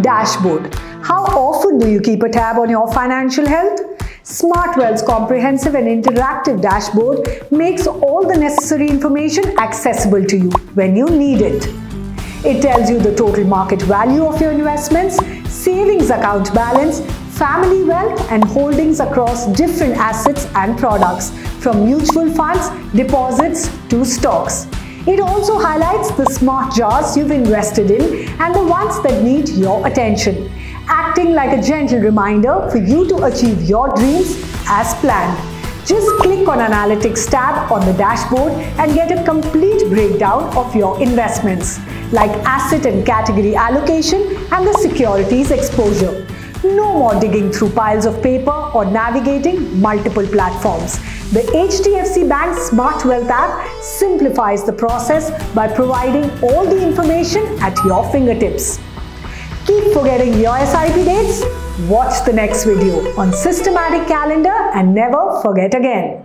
Dashboard. How often do you keep a tab on your financial health? SmartWealth's comprehensive and interactive dashboard makes all the necessary information accessible to you when you need it. It tells you the total market value of your investments, savings account balance, family wealth and holdings across different assets and products from mutual funds, deposits to stocks. It also highlights the smart jars you've invested in and the ones that need your attention, acting like a gentle reminder for you to achieve your dreams as planned. Just click on Analytics tab on the dashboard and get a complete breakdown of your investments, like asset and category allocation and the securities exposure. No more digging through piles of paper or navigating multiple platforms. The HDFC Bank Smart Wealth app simplifies the process by providing all the information at your fingertips. Keep forgetting your SIP dates? Watch the next video on Systematic Calendar and never forget again.